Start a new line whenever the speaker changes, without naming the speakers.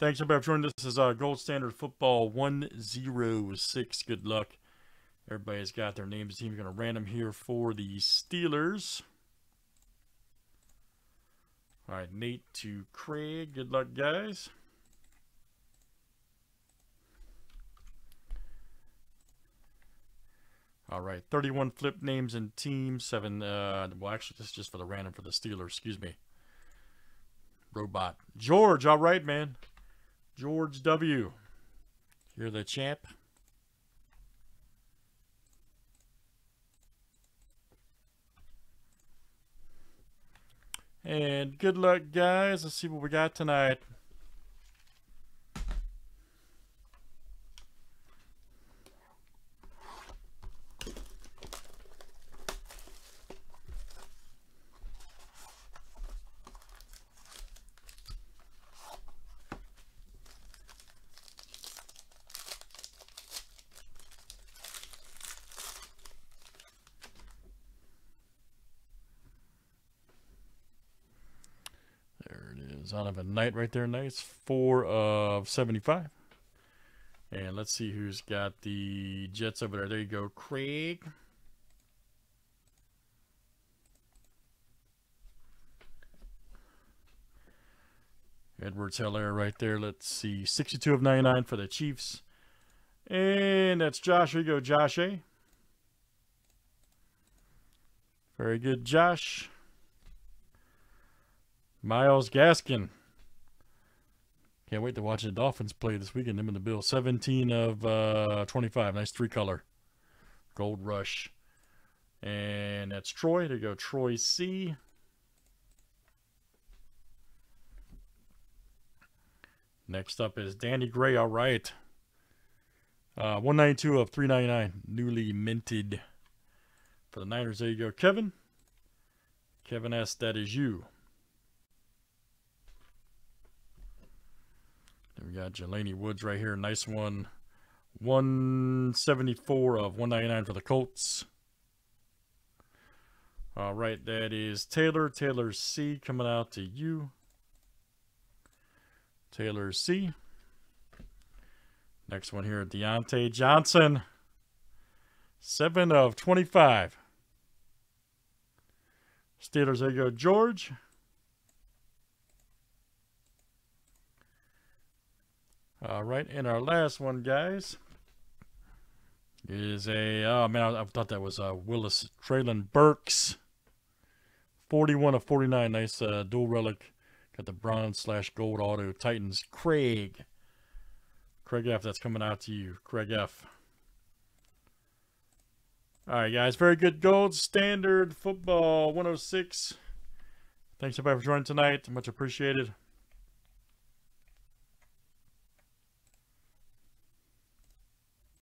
Thanks everybody for joining. This is uh, Gold Standard Football 106. Good luck. Everybody's got their names. Team's going to random here for the Steelers. All right, Nate to Craig. Good luck, guys. All right, 31 flip names and teams. Seven, uh, well, actually, this is just for the random for the Steelers. Excuse me. Robot. George, all right, man. George W. You're the champ. And good luck, guys. Let's see what we got tonight. Zonovan Knight right there. Nice. Four of 75. And let's see who's got the Jets over there. There you go, Craig. Edwards Helaire right there. Let's see. 62 of 99 for the Chiefs. And that's Josh. Here you go, Josh A. Very good, Josh. Myles Gaskin. Can't wait to watch the Dolphins play this weekend. Them and the bill. 17 of uh, 25. Nice three color. Gold Rush. And that's Troy. There you go. Troy C. Next up is Danny Gray. All right. Uh, 192 of 399. Newly minted. For the Niners, there you go. Kevin. Kevin S. That is you. We got Jelani Woods right here. Nice one. 174 of 199 for the Colts. All right, that is Taylor. Taylor C coming out to you. Taylor C. Next one here, Diontae Johnson. 7 of 25. Steelers, there you go, George. All right, and our last one, guys, is a, oh man, I, I thought that was uh, Willis Treylon Burks. 41 of 49, nice uh, dual relic. Got the bronze slash gold auto. Titans, Craig. Craig F, that's coming out to you. Craig F. All right, guys, very good gold standard football 106. Thanks everybody for joining tonight. Much appreciated.